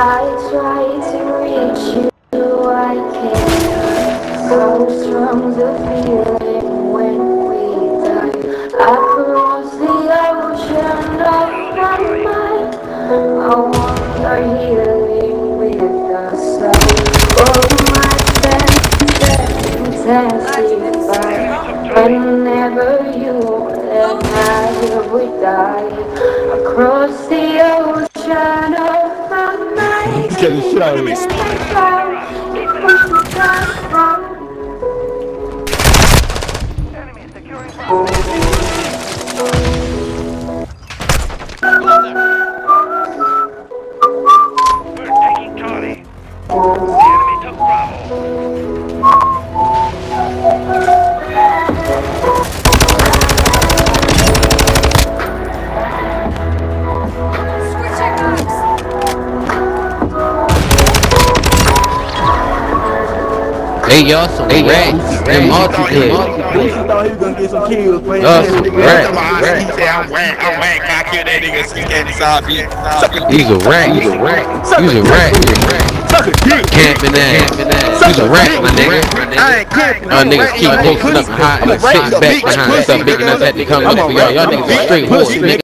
I try to reach you, I can't. So strong the feeling when we die. Across the ocean of my mind, I wander healing with the sun. Oh, my intensify. Whenever you and I would die across the Get the shit out of me. It Hey y'all, some hey, rats and multiplayer. Bitch, you thought he was gonna get some kills playing Y'all that some nigga. rats. He said, I'm whack, I'm whack, I kill that nigga, see that inside me. He's a rat. He's a rat. He's a rat. Suck a dick. Camping ass. He's a rat, my nigga. I ain't camping. Y'all niggas keep posting up and hiding and sitting back behind stuff, making us have to come up for y'all. Y'all niggas are straight horse, nigga.